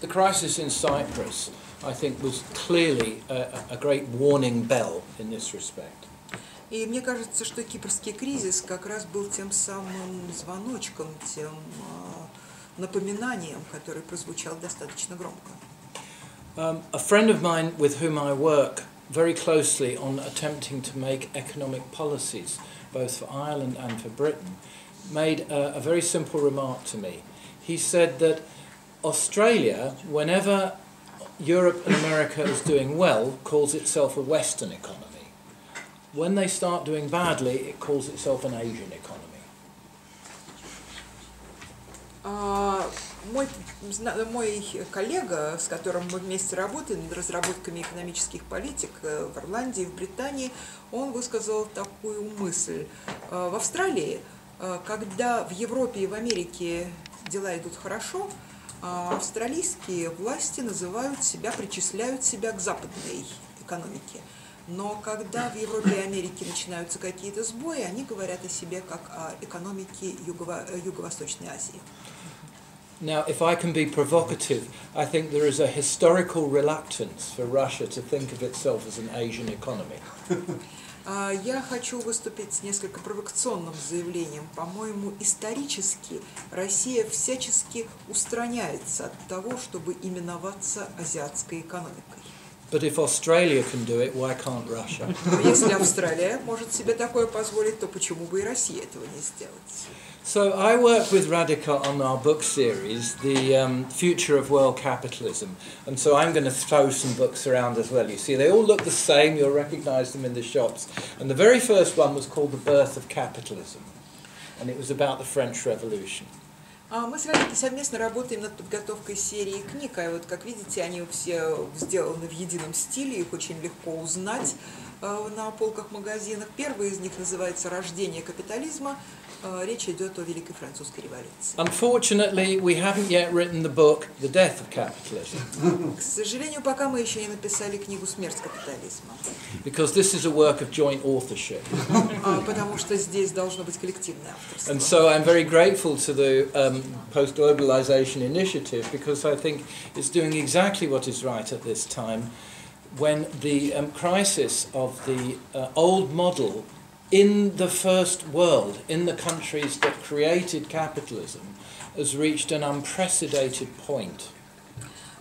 The crisis in Cyprus, I think, was clearly a, a great warning bell in this respect. И мне кажется, что кипрский кризис как раз был тем самым звоночком, тем э, напоминанием, который прозвучал достаточно громко. Um, a friend of mine with whom I work very closely on attempting to make economic policies, both for Ireland and for Britain, made a, a very simple remark to me. He said that Australia, whenever Europe and America is doing well, calls itself a Western economy. When they start doing badly, it calls itself an Asian economy. А, мой, мой коллега, с которым мы вместе работаем над разработками экономических политик э, в Ирландии, в Британии, он высказал такую мысль. Э, В Австралии, э, когда в Европе и в Америке дела идут хорошо, а австралийские власти называют себя, причисляют себя к западной экономике. Но когда в Европе и Америке начинаются какие-то сбои, они говорят о себе как о экономике Юго- Юго-Восточной Азии. Now, if I can be provocative, I think there is a historical reluctance for Russia to think of itself as an Asian economy. А, Я хочу выступить с несколько провокационным заявлением. По-моему, исторически Россия всячески устраняется от того, чтобы именоваться азиатской экономикой. But if Australia can do it, why can't Russia? Но если Австралия может себе такое позволить, то почему бы и Россия этого не сделать? So I work with Radhika on our book series, The um, Future of World Capitalism. And so I'm going to throw some books around as well. You see, they all look the same. You'll recognize them in the shops. And the very first one was called The Birth of Capitalism. And it was about the French Revolution. А Мы с Радикой совместно работаем над подготовкой серии книг, а вот, как видите, они все сделаны в едином стиле, их очень легко узнать э, на полках магазинах. Первый из них называется «Рождение капитализма». Э, Речь идет о Великой Французской революции. Unfortunately, we haven't yet written the book The Death of Capitalism, К сожалению, пока мы еще не написали книгу «Смерть капитализма», because this is a work of joint authorship. а, потому что здесь должно быть коллективное авторство. And so I'm very grateful to the um, Post Globalization Initiative because I think it's doing exactly what is right at this time when the um, crisis of the uh, old model in the first world, in the countries that created capitalism, has reached an unprecedented point.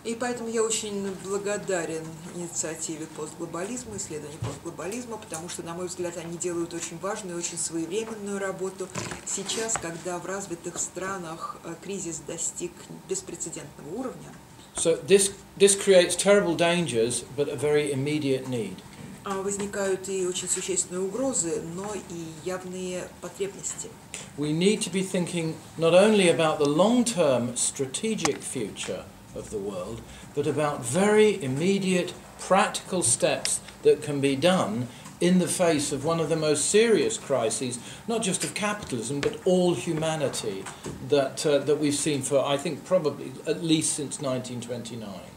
И поэтому я очень благодарен инициативе постглобализма, исследованию постглобализма, потому что, на мой взгляд, они делают очень важную, очень своевременную работу. Сейчас, когда в развитых странах э, кризис достиг беспрецедентного уровня, So this, this creates terrible dangers, but a very immediate need. А, возникают и очень существенные угрозы, но и явные потребности. We need to be thinking not only about the long term strategic future of the world, but about very immediate practical steps that can be done in the face of one of the most serious crises, not just of capitalism, but all humanity that, uh, that we've seen for, I think, probably at least since 1929.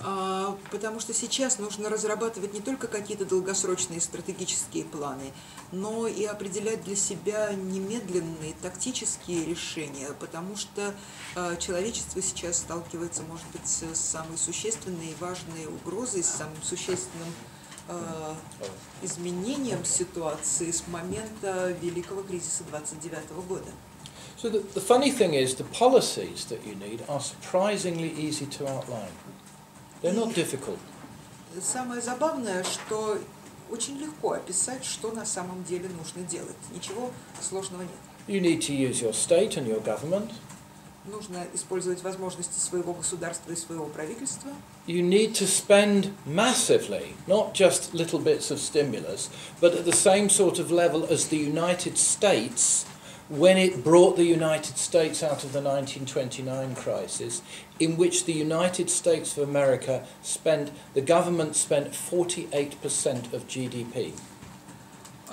А, Потому что сейчас нужно разрабатывать не только какие-то долгосрочные стратегические планы, но и определять для себя немедленные тактические решения, потому что а, человечество сейчас сталкивается, может быть, с самой существенной и важной угрозой, с самым существенным а, изменением ситуации с момента Великого кризиса 29 года. So the, the funny thing is, the policies that you need are surprisingly easy to outline. They're not difficult. Самое забавное, что очень легко описать, что на самом деле нужно делать. Ничего сложного нет. You need to use your state and your government. Нужно использовать возможности своего государства и своего правительства. You need to spend massively, not just little bits of stimulus, but at the same sort of level as the United States when it brought the United States out of the 1929 crisis, in which the United States of America spent, the government spent 48% of GDP.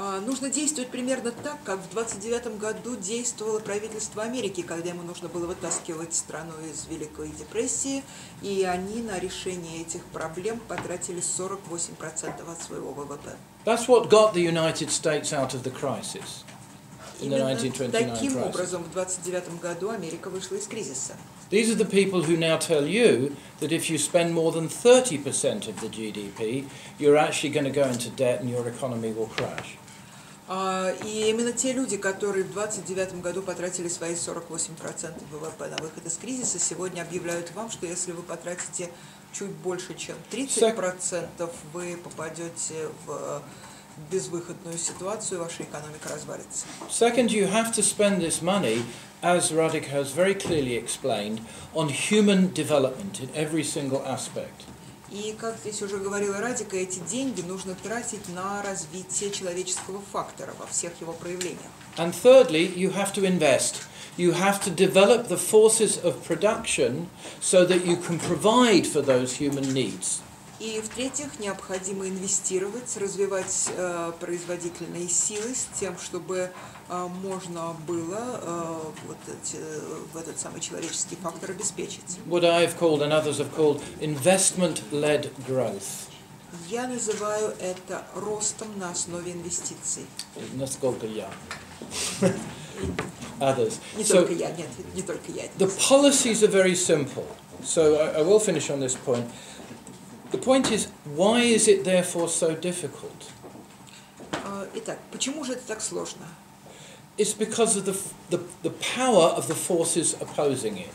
А, Нужно действовать примерно так, как в 29 году действовало правительство Америки, когда ему нужно было вытаскивать страну из Великой депрессии, и они на решение этих проблем потратили 48% от своего ВВП. That's what got the United States out of the crisis in the Именно 1929 таким образом в 29 году Америка вышла из кризиса. These are the people who now tell you that if you spend more than 30% of the GDP, you're actually going to go into debt and your economy will crash. А, И именно те люди, которые в 29 году потратили свои 48% ВВП на выход из кризиса, сегодня объявляют вам, что если вы потратите чуть больше, чем 30%, вы попадете в безвыходную ситуацию, ваша экономика развалится. Second, you have to spend this money, as Radhika has very clearly explained, on human development in every single aspect. И, как здесь уже говорила Радика, эти деньги нужно тратить на развитие человеческого фактора во всех его проявлениях. And thirdly, you have to invest. You have to develop the forces of production so that you can provide for those human needs. И в-третьих, необходимо инвестировать, развивать э, производительные силы с тем, чтобы э, можно было э, вот эти, этот самый человеческий фактор обеспечить. What I have called and others have called investment-led growth. Я называю это ростом на основе инвестиций. Насколько я. Others. Не So только я, нет, не только я. the policies are very simple. So I, I will finish on this point. The point is, why is it therefore so difficult? Э, Итак, почему же это так сложно? It's because of the, f- the, the power of the forces opposing it.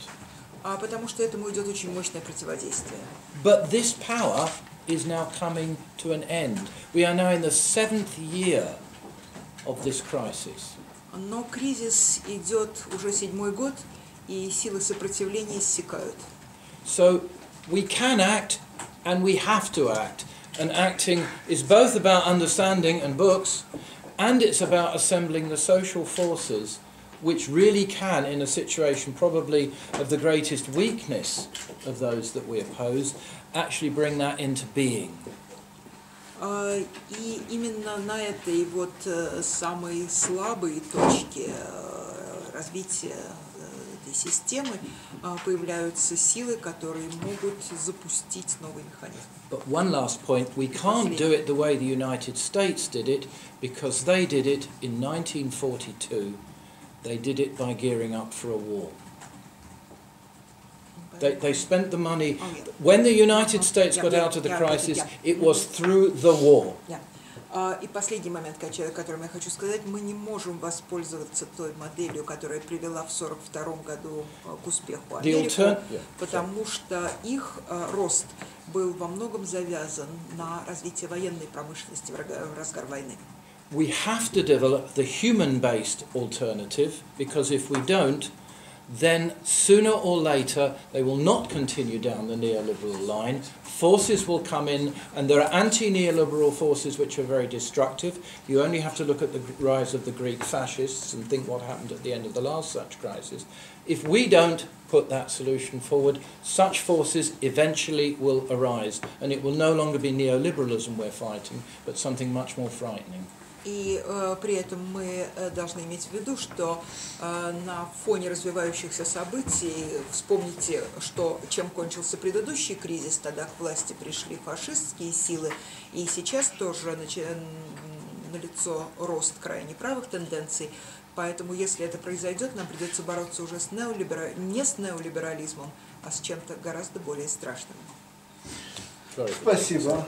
А потому что этому идет очень мощное противодействие. But this power is now coming to an end. We are now in the seventh year of this crisis. Но кризис идет уже седьмой год, и силы сопротивления иссякают. So we can act and we have to act. And acting is both about understanding and books, and it's about assembling the social forces which really can, in a situation probably of the greatest weakness of those that we oppose, actually bring that into being. А, И именно на этой вот э, самой слабой точке э, развития э, этой системы а, появляются силы, которые могут запустить новый механизм. But one last point we can't do it the way the United States did it because they did it in 1942. They did it by gearing up for a war. They, they spent the money. Oh. When the United States got out of the crisis, it was through the war. А, И последний момент, кача- которым я хочу сказать, мы не можем воспользоваться той моделью, которая привела в 1942 году э, к успеху Америку, потому что их э, рост был во многом завязан на развитие военной промышленности в разгар войны. We have to develop the human based alternative because if we don't, then sooner or later they will not continue down the neoliberal line. Forces will come in, and there are anti neoliberal forces which are very destructive. You only have to look at the rise of the Greek fascists and think what happened at the end of the last such crisis. If we don't put that solution forward, such forces eventually will arise, and it will no longer be neoliberalism we're fighting, but something much more frightening. И э, при этом мы э, должны иметь в виду, что э, на фоне развивающихся событий, вспомните, что, чем кончился предыдущий кризис, тогда к власти пришли фашистские силы, и сейчас тоже начи- налицо рост крайне правых тенденций. Поэтому, если это произойдет, нам придется бороться уже с неолибера... не с неолиберализмом, а с чем-то гораздо более страшным. Спасибо.